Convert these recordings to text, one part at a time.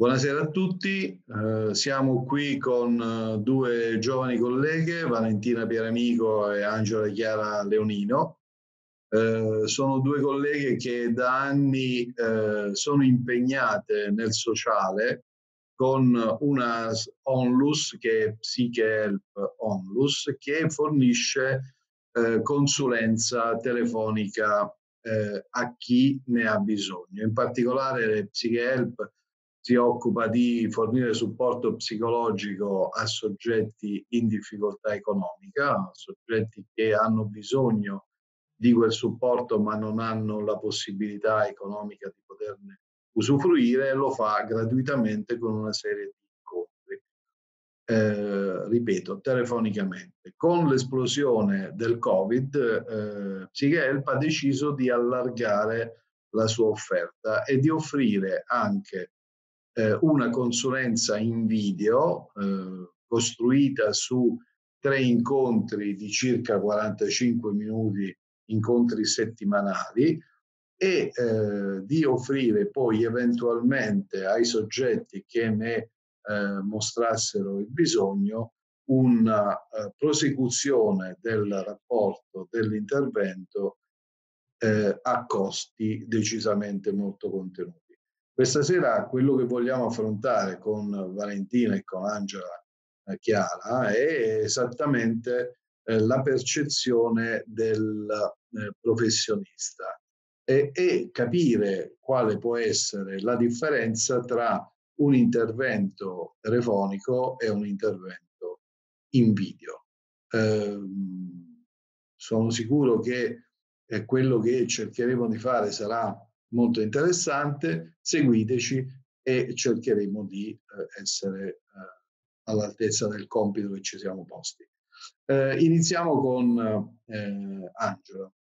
Buonasera a tutti, eh, siamo qui con uh, due giovani colleghe, Valentina Pieramico e Angela Chiara Leonino. Eh, sono due colleghe che da anni eh, sono impegnate nel sociale con una Onlus che è PsycheHelp Onlus che fornisce eh, consulenza telefonica eh, a chi ne ha bisogno. In particolare PsycheHelp si occupa di fornire supporto psicologico a soggetti in difficoltà economica, soggetti che hanno bisogno di quel supporto ma non hanno la possibilità economica di poterne usufruire e lo fa gratuitamente con una serie di incontri. Eh, ripeto, telefonicamente. Con l'esplosione del Covid, eh, PsycheHelp ha deciso di allargare la sua offerta e di offrire anche eh, una consulenza in video eh, costruita su tre incontri di circa 45 minuti, incontri settimanali, e eh, di offrire poi eventualmente ai soggetti che ne eh, mostrassero il bisogno una uh, prosecuzione del rapporto, dell'intervento eh, a costi decisamente molto contenuti. Questa sera quello che vogliamo affrontare con Valentina e con Angela eh, Chiara è esattamente eh, la percezione del eh, professionista e, e capire quale può essere la differenza tra un intervento telefonico e un intervento in video. Eh, sono sicuro che quello che cercheremo di fare sarà molto interessante, seguiteci e cercheremo di eh, essere eh, all'altezza del compito che ci siamo posti. Eh, iniziamo con eh, Angela.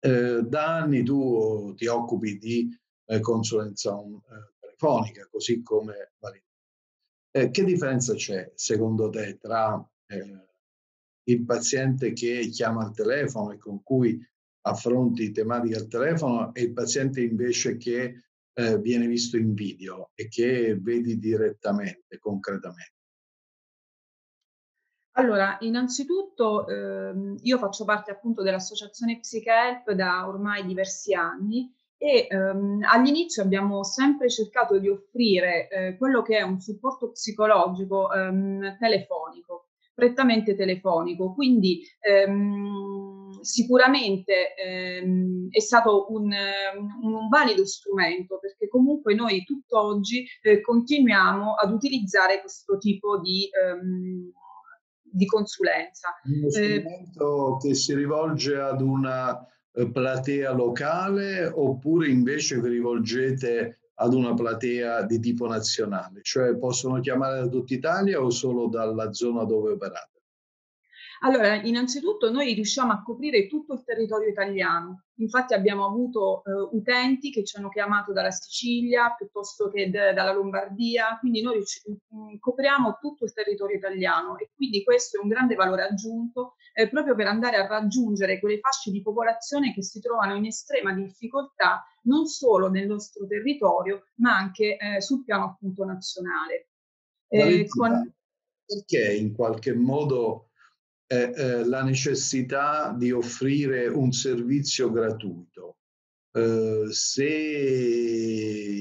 Eh, da anni tu ti occupi di eh, consulenza telefonica, così come Valentina. che differenza c'è secondo te tra il paziente che chiama al telefono e con cui affronti tematiche al telefono e il paziente invece che eh, viene visto in video e che vedi direttamente, concretamente? Allora, innanzitutto ehm, io faccio parte appunto dell'associazione PsycheHelp da ormai diversi anni e ehm, all'inizio abbiamo sempre cercato di offrire eh, quello che è un supporto psicologico ehm, telefonico, prettamente telefonico, quindi ehm, sicuramente ehm, è stato un, un, un, valido strumento perché comunque noi tutt'oggi eh, continuiamo ad utilizzare questo tipo di, ehm, di consulenza. Uno eh, strumento eh, che si rivolge ad una eh, platea locale oppure invece vi rivolgete ad una platea di tipo nazionale, cioè possono chiamare da tutta Italia o solo dalla zona dove operate? Allora, innanzitutto noi riusciamo a coprire tutto il territorio italiano. Infatti abbiamo avuto eh, utenti che ci hanno chiamato dalla Sicilia piuttosto che de- dalla Lombardia, quindi noi mh, copriamo tutto il territorio italiano e quindi questo è un grande valore aggiunto eh, proprio per andare a raggiungere quelle fasce di popolazione che si trovano in estrema difficoltà non solo nel nostro territorio ma anche eh, sul piano appunto nazionale. Eh, con... Perché in qualche modo eh, la necessità di offrire un servizio gratuito. Eh, se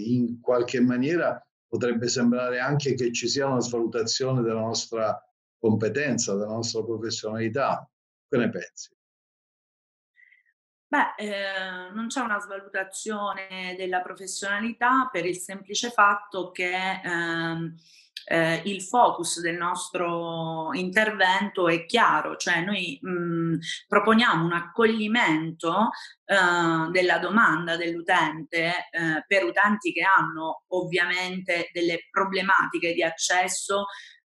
in qualche maniera potrebbe sembrare anche che ci sia una svalutazione della nostra competenza, della nostra professionalità. Che ne pensi? Beh, eh, non c'è una svalutazione della professionalità per il semplice fatto che eh, eh, il focus del nostro intervento è chiaro, cioè noi mh, proponiamo un accoglimento eh, della domanda dell'utente eh, per utenti che hanno ovviamente delle problematiche di accesso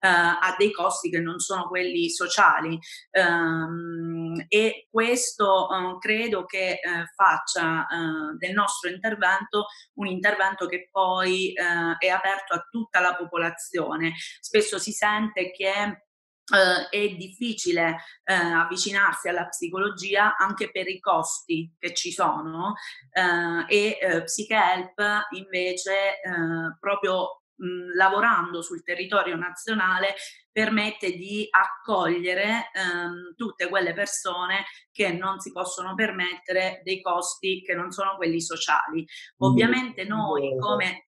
a dei costi che non sono quelli sociali ehm, e questo eh, credo che eh, faccia eh, del nostro intervento un intervento che poi eh, è aperto a tutta la popolazione. Spesso si sente che Uh, è difficile uh, avvicinarsi alla psicologia anche per i costi che ci sono uh, e PsycheHelp invece proprio mh, lavorando sul territorio nazionale permette di accogliere ehm, tutte quelle persone che non si possono permettere dei costi che non sono quelli sociali. Ovviamente noi come...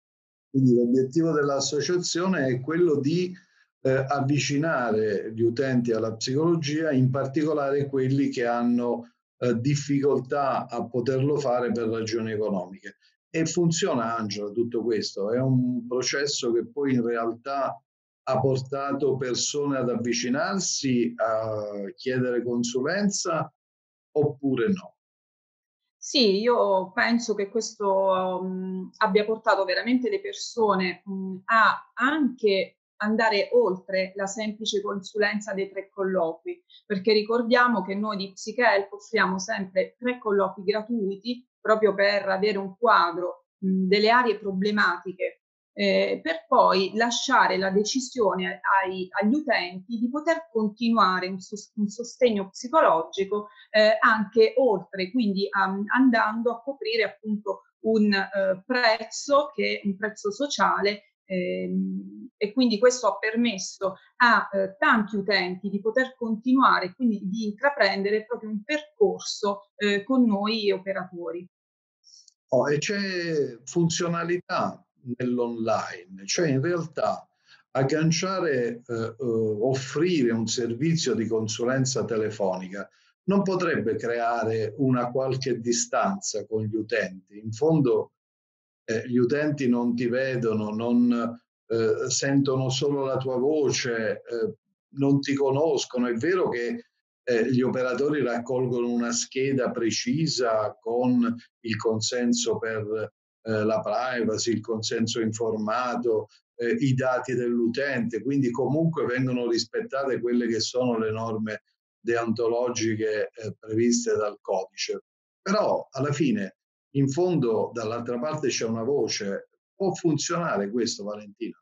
Quindi l'obiettivo dell'associazione è quello di eh, avvicinare gli utenti alla psicologia, in particolare quelli che hanno eh, difficoltà a poterlo fare per ragioni economiche. E funziona Angela tutto questo, è un processo che poi in realtà ha portato persone ad avvicinarsi, a chiedere consulenza oppure no? Sì, io penso che questo um, abbia portato veramente le persone um, a anche andare oltre la semplice consulenza dei tre colloqui, perché ricordiamo che noi di PsycheHelp offriamo sempre tre colloqui gratuiti proprio per avere un quadro mh, delle aree problematiche, eh, per poi lasciare la decisione ai, agli utenti di poter continuare un, sos- un sostegno psicologico eh, anche oltre, quindi um, andando a coprire appunto un uh, prezzo che è un prezzo sociale e quindi questo ha permesso a eh, tanti utenti di poter continuare, quindi di intraprendere proprio un percorso eh, con noi operatori. Oh, e c'è funzionalità nell'online, cioè in realtà agganciare, eh, offrire un servizio di consulenza telefonica non potrebbe creare una qualche distanza con gli utenti. In fondo eh, gli utenti non ti vedono, non eh, sentono solo la tua voce, eh, non ti conoscono. È vero che eh, gli operatori raccolgono una scheda precisa con il consenso per eh, la privacy, il consenso informato, eh, i dati dell'utente, quindi comunque vengono rispettate quelle che sono le norme deontologiche previste dal codice. Però alla fine in fondo dall'altra parte c'è una voce. Può funzionare questo, Valentina?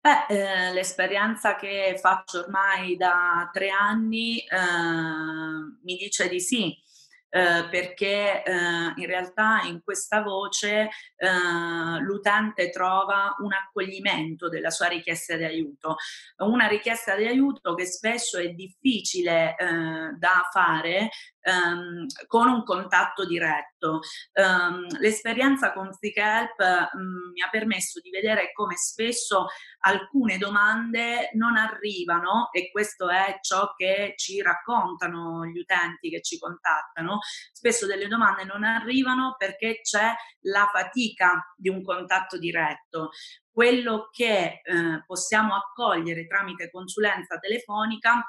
Beh, eh, l'esperienza che faccio ormai da tre anni eh, mi dice di sì. Eh, perché eh, in realtà in questa voce eh, l'utente trova un accoglimento della sua richiesta di aiuto, una richiesta di aiuto che spesso è difficile eh, da fare um, con un contatto diretto. Um, l'esperienza con Freak Help um, mi ha permesso di vedere come spesso alcune domande non arrivano e questo è ciò che ci raccontano gli utenti che ci contattano. Spesso delle domande non arrivano perché c'è la fatica di un contatto diretto quello che eh, possiamo accogliere tramite consulenza telefonica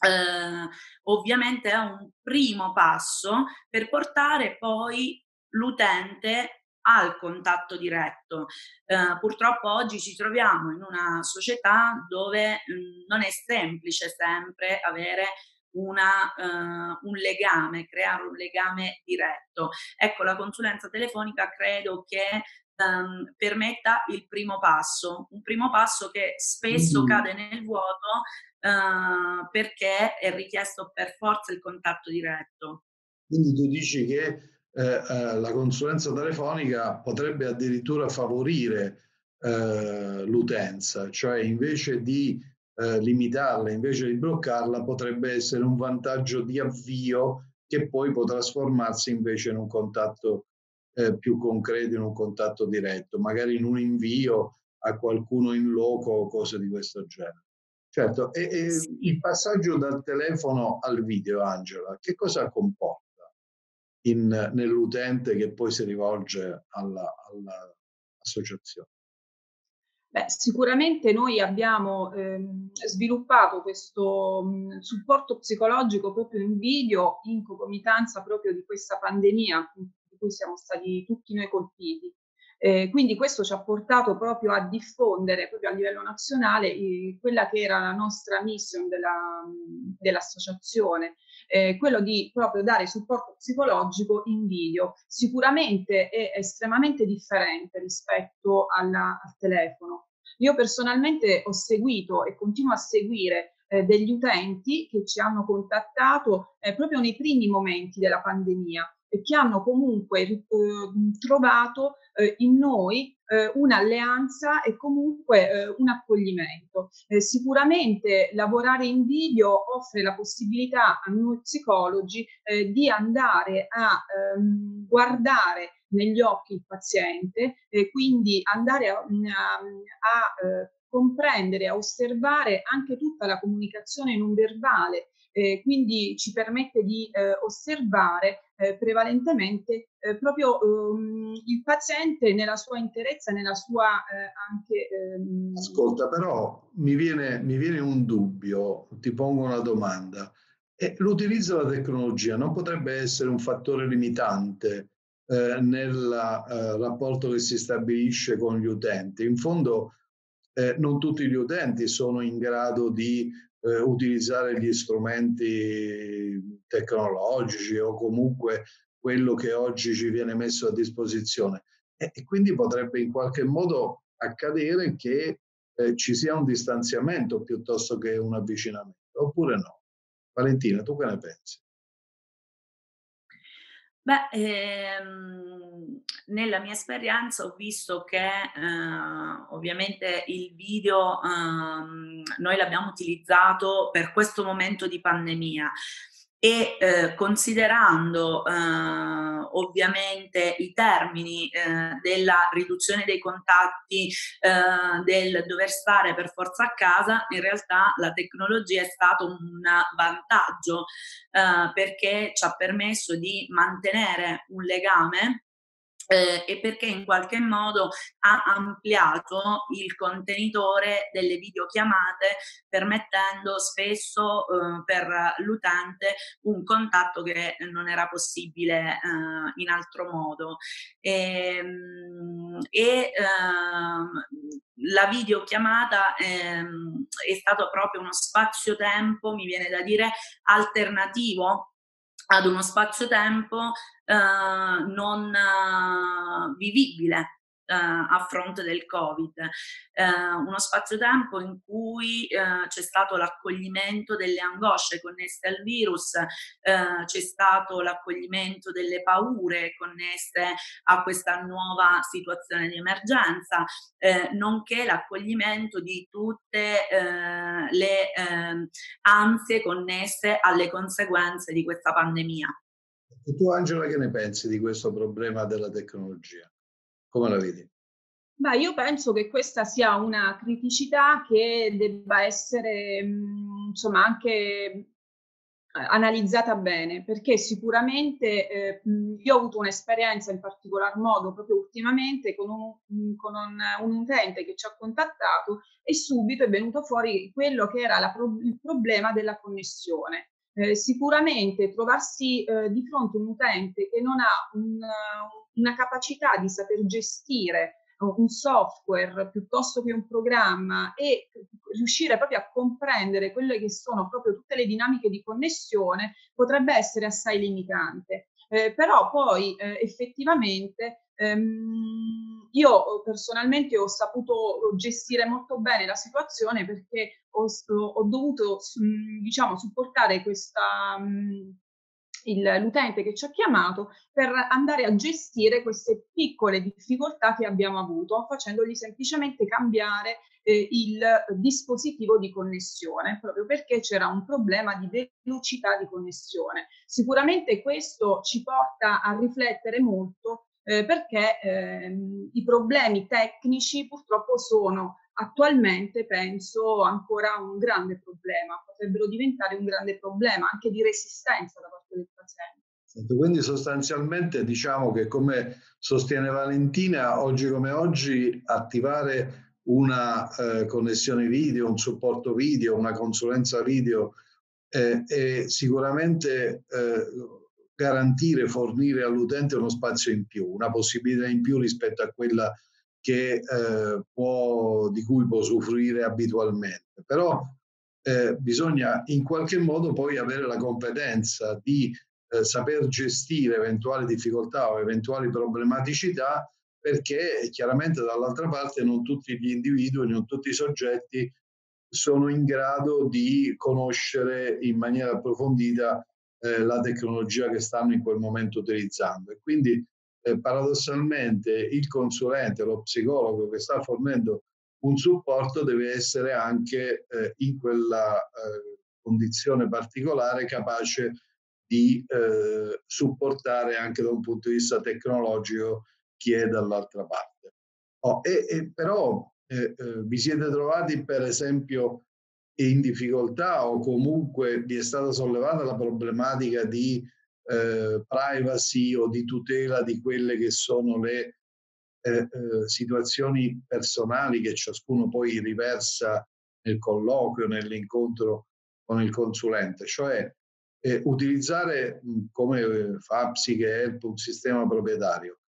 eh, ovviamente è un primo passo per portare poi l'utente al contatto diretto. Eh, purtroppo oggi ci troviamo in una società dove mh, mm, non è semplice sempre avere una, uh, un legame, creare un legame diretto. Ecco, la consulenza telefonica credo che um, permetta il primo passo, un primo passo che spesso mm-hmm. cade nel vuoto uh, perché è richiesto per forza il contatto diretto. Quindi tu dici che eh, eh, la consulenza telefonica potrebbe addirittura favorire eh, l'utenza, cioè invece di eh, limitarla, invece di bloccarla, potrebbe essere un vantaggio di avvio che poi può trasformarsi invece in un contatto eh, più concreto, in un contatto diretto, magari in un invio a qualcuno in loco o cose di questo genere. Certo, e, e il passaggio dal telefono al video, Angela, che cosa comporta in, nell'utente che poi si rivolge all'associazione? Beh, sicuramente noi abbiamo ehm, sviluppato questo mh, supporto psicologico proprio in video in concomitanza proprio di questa pandemia cui siamo stati tutti noi colpiti. Eh, quindi questo ci ha portato proprio a diffondere proprio a livello nazionale eh, quella che era la nostra mission della, dell'associazione, eh, quello di proprio dare supporto psicologico in video. Sicuramente è estremamente differente rispetto alla, al telefono. Io personalmente ho seguito e continuo a seguire eh, degli utenti che ci hanno contattato eh, proprio nei primi momenti della pandemia che hanno comunque eh, trovato eh, in noi eh, un'alleanza e comunque eh, un accoglimento. Eh, sicuramente lavorare in video offre la possibilità a noi psicologi eh, di andare a ehm, guardare negli occhi il paziente e quindi andare a, a, a comprendere, a osservare anche tutta la comunicazione non verbale eh, quindi ci permette di eh, osservare eh, prevalentemente eh, proprio um, il paziente nella sua interezza, nella sua eh, anche... Ehm... Ascolta, però mi viene, mi viene un dubbio, ti pongo una domanda. l'utilizzo della tecnologia non potrebbe essere un fattore limitante eh, nel rapporto che si stabilisce con gli utenti? In fondo non tutti gli utenti sono in grado di eh, utilizzare gli strumenti tecnologici o comunque quello che oggi ci viene messo a disposizione. E, e quindi potrebbe in qualche modo accadere che eh, ci sia un distanziamento piuttosto che un avvicinamento, oppure no? Valentina, tu che ne pensi? Beh, ehm, nella mia esperienza ho visto che eh, ovviamente il video ehm, noi l'abbiamo utilizzato per questo momento di pandemia, e eh, considerando eh, ovviamente i termini eh, della riduzione dei contatti, eh, del dover stare per forza a casa, in realtà la tecnologia è stato un vantaggio eh, perché ci ha permesso di mantenere un legame eh, e perché in qualche modo ha ampliato il contenitore delle videochiamate permettendo spesso eh, per l'utente un contatto che non era possibile eh, in altro modo. Ehm, e, e ehm, la videochiamata ehm, è stato proprio uno spazio-tempo, mi viene da dire, alternativo ad uno spazio-tempo eh, non eh, vivibile eh, a fronte del Covid, eh, uno spazio-tempo in cui eh, c'è stato l'accoglimento delle angosce connesse al virus, eh, c'è stato l'accoglimento delle paure connesse a questa nuova situazione di emergenza, nonché l'accoglimento di tutte le ehm, ansie connesse alle conseguenze di questa pandemia. E tu Angela che ne pensi di questo problema della tecnologia? Come la vedi? Beh, io penso che questa sia una criticità che debba essere, mhmm, insomma, anche eh, analizzata bene, perché sicuramente eh, io ho avuto un'esperienza in particolar modo proprio ultimamente con, un, con un, un, utente che ci ha contattato e subito è venuto fuori quello che era la, il problema della connessione. Eh, sicuramente trovarsi eh, di fronte a un utente che non ha un, una capacità di saper gestire un software piuttosto che un programma e riuscire proprio a comprendere quelle che sono proprio tutte le dinamiche di connessione potrebbe essere assai limitante. Eh, però poi eh, effettivamente ehm, io personalmente ho saputo gestire molto bene la situazione perché ho, ho dovuto diciamo supportare questa l'utente che ci ha chiamato per andare a gestire queste piccole difficoltà che abbiamo avuto, facendogli semplicemente cambiare eh, il dispositivo di connessione, proprio perché c'era un problema di velocità di connessione. Sicuramente questo ci porta a riflettere molto eh, perché eh, i problemi tecnici purtroppo sono attualmente penso ancora un grande problema, potrebbero diventare un grande problema anche di resistenza da parte del paziente. Quindi sostanzialmente diciamo che come sostiene Valentina, oggi come oggi attivare una eh, connessione video, un supporto video, una consulenza video eh, è sicuramente eh, garantire, fornire all'utente uno spazio in più, una possibilità in più rispetto a quella che, eh, può, di cui può usufruire abitualmente. Però eh, bisogna in qualche modo poi avere la competenza di eh, saper gestire eventuali difficoltà o eventuali problematicità perché chiaramente dall'altra parte non tutti gli individui, non tutti i soggetti sono in grado di conoscere in maniera approfondita eh, la tecnologia che stanno in quel momento utilizzando. E quindi eh, paradossalmente il consulente, lo psicologo che sta fornendo un supporto deve essere anche eh, in quella eh, condizione particolare capace di eh, supportare anche da un punto di vista tecnologico chi è dall'altra parte. Oh, e, e però eh, eh, vi siete trovati per esempio in difficoltà o comunque vi è stata sollevata la problematica di eh, privacy o di tutela di quelle che sono le eh, eh, situazioni personali che ciascuno poi riversa nel colloquio, nell'incontro con il consulente, cioè eh, utilizzare come fa Psiche un sistema proprietario,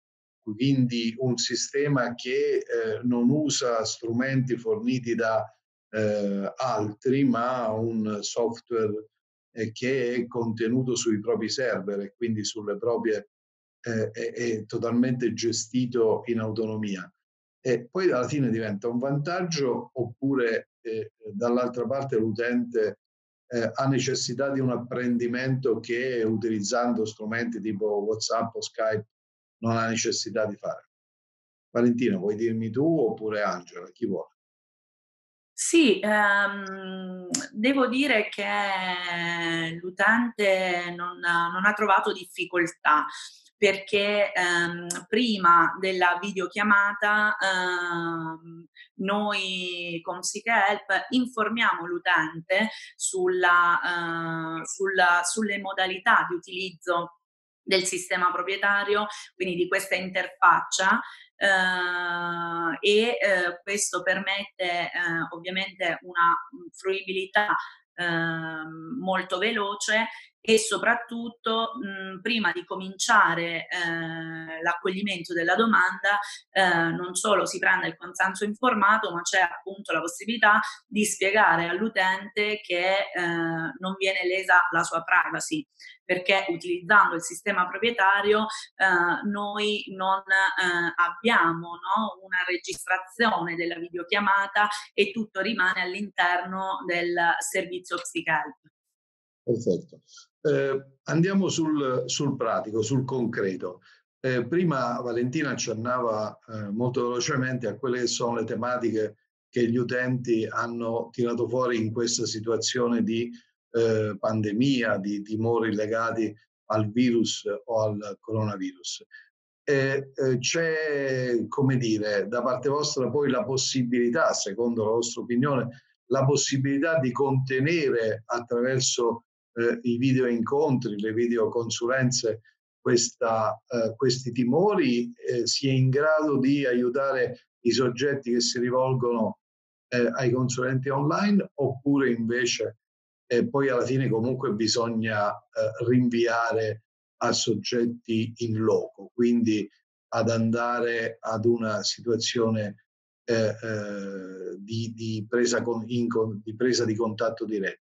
quindi un sistema che eh, non usa strumenti forniti da eh, altri, ma un software eh, che è contenuto sui propri server e quindi sulle proprie eh, è, è, totalmente gestito in autonomia. E poi alla fine diventa un vantaggio oppure eh, dall'altra parte l'utente eh, ha necessità di un apprendimento che utilizzando strumenti tipo WhatsApp o Skype non ha necessità di fare. Valentina, vuoi dirmi tu oppure Angela? Chi vuole? Sì, ehm, devo dire che l'utente non, non ha trovato difficoltà perché ehm, prima della videochiamata ehm, noi con PsycheHelp informiamo l'utente sulla, eh, sulla, sulle modalità di utilizzo del sistema proprietario, quindi di questa interfaccia eh, e eh, questo permette eh, ovviamente una fruibilità ehm, molto veloce e soprattutto mh, prima di cominciare eh, l'accoglimento della domanda eh, non solo si prende il consenso informato ma c'è appunto la possibilità di spiegare all'utente che eh, non viene lesa la sua privacy perché utilizzando il sistema proprietario eh, noi non eh, abbiamo no, una registrazione della videochiamata e tutto rimane all'interno del servizio PsychHelp. Perfetto. Eh, andiamo sul, sul, pratico, sul concreto. Eh, prima Valentina accennava eh, molto velocemente a quelle che sono le tematiche che gli utenti hanno tirato fuori in questa situazione di eh, pandemia, di timori legati al virus o al coronavirus. Eh, c'è, come dire, da parte vostra poi la possibilità, secondo la vostra opinione, la possibilità di contenere attraverso eh, i video incontri, le videoconsulenze, questa, eh, questi timori, eh, si è in grado di aiutare i soggetti che si rivolgono eh, ai consulenti online oppure invece eh, poi alla fine comunque bisogna eh, rinviare a soggetti in loco, quindi ad andare ad una situazione di, di, presa con, in, di presa di contatto diretto.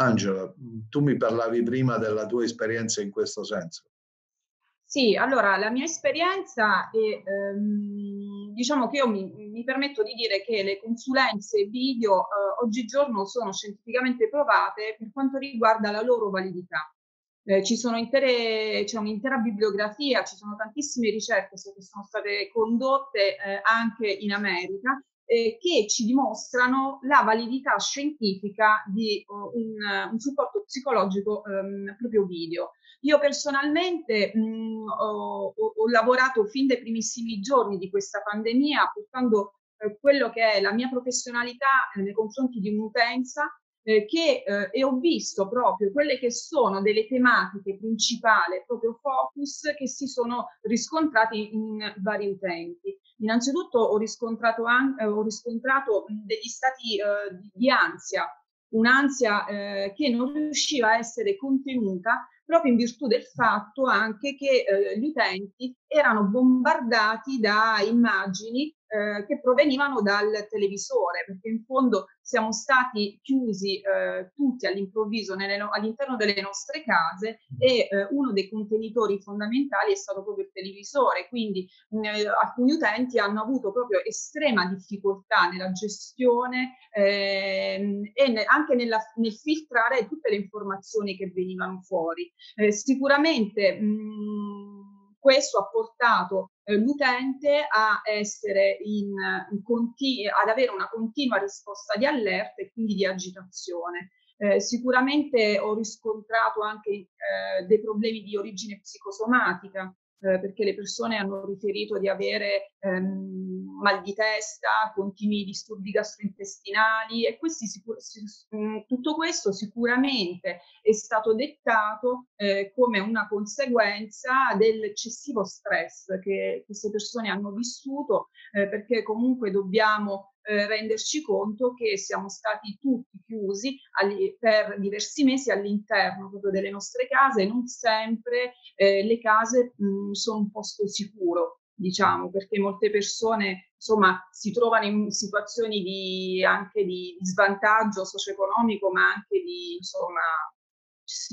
Angela, tu mi parlavi prima della tua esperienza in questo senso. Sì, allora la mia esperienza è, ehm, diciamo che io mi, mi, permetto di dire che le consulenze video eh, oggigiorno sono scientificamente provate per quanto riguarda la loro validità. Eh, intere, c'è un'intera bibliografia, ci sono tantissime ricerche che sono state condotte eh, anche in America eh, che ci dimostrano la validità scientifica di uh, un, un, supporto psicologico um, proprio video. Io personalmente mh, mm, ho, ho, lavorato fin dai primissimi giorni di questa pandemia portando eh, quello che è la mia professionalità nei confronti di un'utenza eh, che, eh, e ho visto proprio quelle che sono delle tematiche principali, proprio focus, che si sono riscontrati in vari utenti. Innanzitutto ho riscontrato, anche, eh, ho riscontrato degli stati eh, di, ansia, un'ansia eh, che non riusciva a essere contenuta proprio in virtù del fatto anche che eh, gli utenti erano bombardati da immagini eh, che provenivano dal televisore, perché in fondo siamo stati chiusi eh, tutti all'improvviso nelle, all'interno delle nostre case e eh, uno dei contenitori fondamentali è stato proprio il televisore, quindi eh, alcuni utenti hanno avuto proprio estrema difficoltà nella gestione ehm, e ne, anche nella, nel filtrare tutte le informazioni che venivano fuori. Eh, sicuramente mh, questo ha portato eh, l'utente a essere in, in ad avere una continua risposta di allerta e quindi di agitazione. Eh, sicuramente ho riscontrato anche eh, dei problemi di origine psicosomatica, eh, perché le persone hanno riferito di avere ehm, mal di testa, continui disturbi gastrointestinali e questi, mm, tutto questo sicuramente è stato dettato eh, come una conseguenza dell'eccessivo stress che queste persone hanno vissuto, eh, perché comunque dobbiamo eh, renderci conto che siamo stati tutti chiusi alli, per diversi mesi all'interno proprio delle nostre case, non sempre eh, le case mh, sono un posto sicuro, diciamo, perché molte persone insomma si trovano in situazioni di, anche di, di svantaggio socio-economico, ma anche di insomma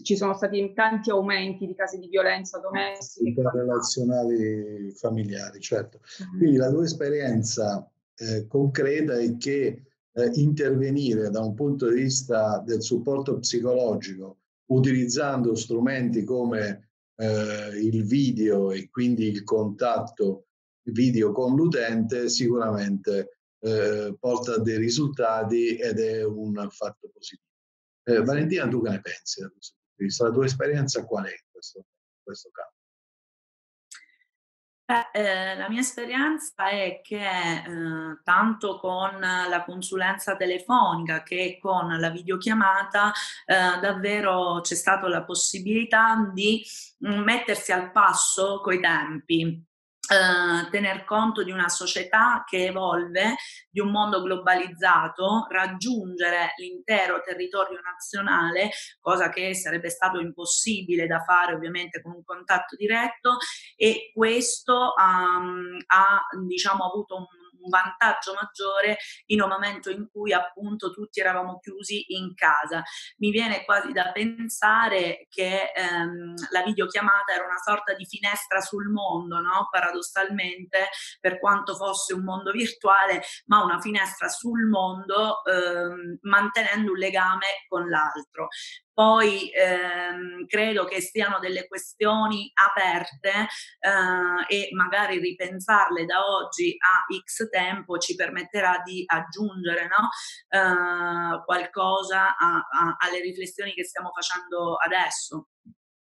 ci sono stati tanti aumenti di casi di violenza domestica. Relazionali familiari, certo. Mm-hmm. Quindi la tua esperienza eh, concreta è che eh, intervenire da un punto di vista del supporto psicologico utilizzando strumenti come eh, il video e quindi il contatto video con l'utente sicuramente eh, porta a dei risultati ed è un fatto positivo. Eh, Valentina, tu che ne pensi da questo punto di vista? La tua esperienza qual è in questo, in questo caso? Eh, la mia esperienza è che eh, tanto con la consulenza telefonica che con la videochiamata eh, davvero c'è stata la possibilità di mm, mettersi al passo coi tempi. Uh, tener conto di una società che evolve, di un mondo globalizzato, raggiungere l'intero territorio nazionale, cosa che sarebbe stato impossibile da fare ovviamente con un contatto diretto e questo um, ha diciamo avuto un un vantaggio maggiore in un momento in cui appunto tutti eravamo chiusi in casa. Mi viene quasi da pensare che ehm, la videochiamata era una sorta di finestra sul mondo, no? paradossalmente, per quanto fosse un mondo virtuale, ma una finestra sul mondo ehm, mantenendo un legame con l'altro. Poi ehm, credo che siano delle questioni aperte eh, e magari ripensarle da oggi a X tempo ci permetterà di aggiungere no? eh, qualcosa a, a, alle riflessioni che stiamo facendo adesso.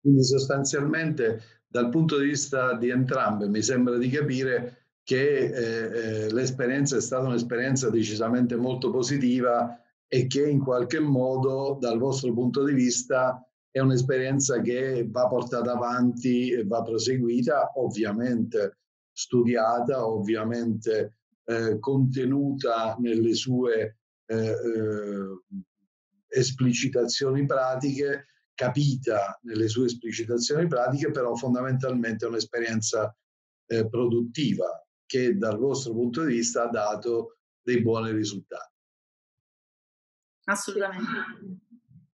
Quindi sostanzialmente dal punto di vista di entrambe mi sembra di capire che eh, eh l'esperienza è stata un'esperienza decisamente molto positiva e che in qualche modo dal vostro punto di vista è un'esperienza che va portata avanti e va proseguita, ovviamente studiata, ovviamente eh, contenuta nelle sue eh, eh, esplicitazioni pratiche, capita nelle sue esplicitazioni pratiche, però fondamentalmente è un'esperienza eh, produttiva che dal vostro punto di vista ha dato dei buoni risultati. Assolutamente.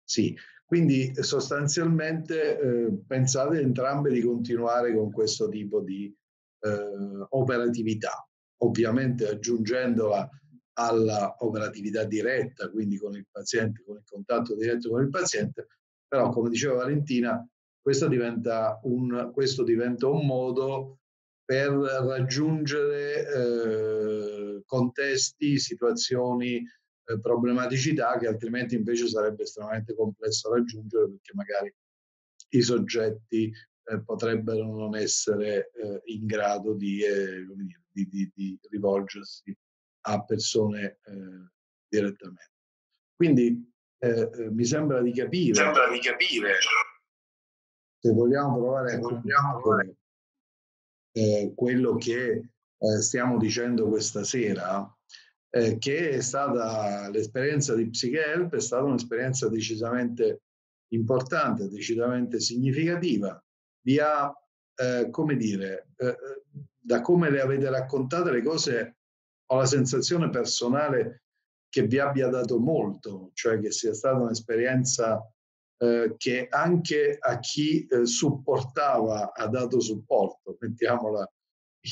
Sì, quindi sostanzialmente eh, pensate entrambe di continuare con questo tipo di eh, operatività, ovviamente aggiungendola alla operatività diretta, quindi con il paziente, con il contatto diretto con il paziente, però come diceva Valentina, questo diventa un, questo diventa un modo per raggiungere eh, contesti, situazioni eh, problematicità che altrimenti invece sarebbe estremamente complesso raggiungere perché magari i soggetti eh, potrebbero non essere eh, in grado di, eh, di, di, di, rivolgersi a persone eh, direttamente. Quindi mi sembra di capire, sembra di capire. se vogliamo provare a comprendere quello che stiamo dicendo questa sera, eh, che è stata l'esperienza di PsycheHelp, è stata un'esperienza decisamente importante, decisamente significativa. Vi ha, eh, come dire, eh, eh, da come le avete raccontate le cose, ho la sensazione personale che vi abbia dato molto, cioè che sia stata un'esperienza eh, che anche a chi eh, supportava ha dato supporto, mettiamola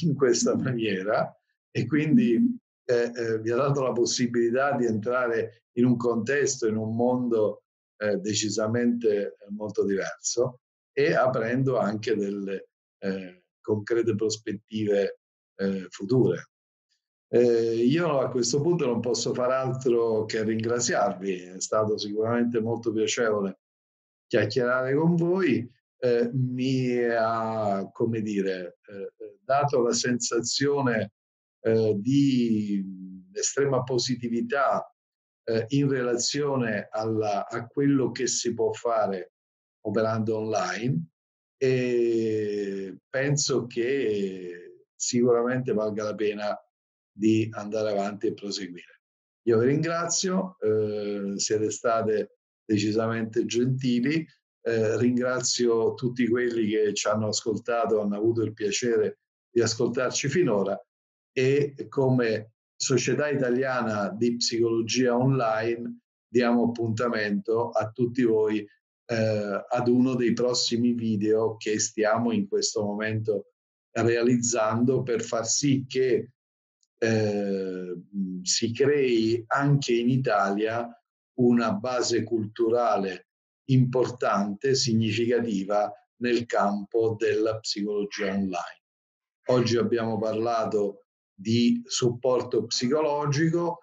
in questa maniera, e quindi eh, eh, vi ha dato la possibilità di entrare in un contesto, in un mondo eh, decisamente eh, molto diverso e aprendo anche delle eh, concrete prospettive eh, future. io a questo punto non posso far altro che ringraziarvi, è stato sicuramente molto piacevole chiacchierare con voi. mi ha, come dire, dato la sensazione eh, di estrema positività eh, in relazione alla, a quello che si può fare operando online e penso che sicuramente valga la pena di andare avanti e proseguire. Io vi ringrazio, eh, siete state decisamente gentili, eh, ringrazio tutti quelli che ci hanno ascoltato, hanno avuto il piacere di ascoltarci finora e come Società Italiana di Psicologia Online diamo appuntamento a tutti voi eh, ad uno dei prossimi video che stiamo in questo momento realizzando per far sì che eh, si crei anche in Italia una base culturale importante, significativa nel campo della psicologia online. Oggi abbiamo parlato di supporto psicologico.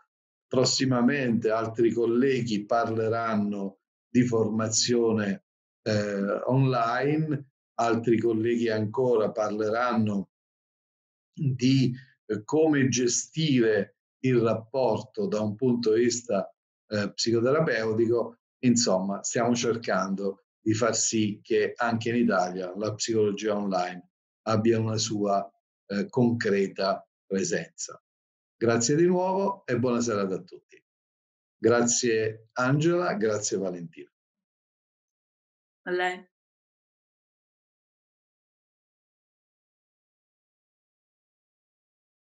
Prossimamente altri colleghi parleranno di formazione eh, online, altri colleghi ancora parleranno di eh, come gestire il rapporto da un punto di vista eh, psicoterapeutico. Insomma, stiamo cercando di far sì che anche in Italia la psicologia online abbia una sua eh, concreta presenza. Grazie di nuovo e buona serata a tutti. Grazie Angela, grazie Valentina. A lei.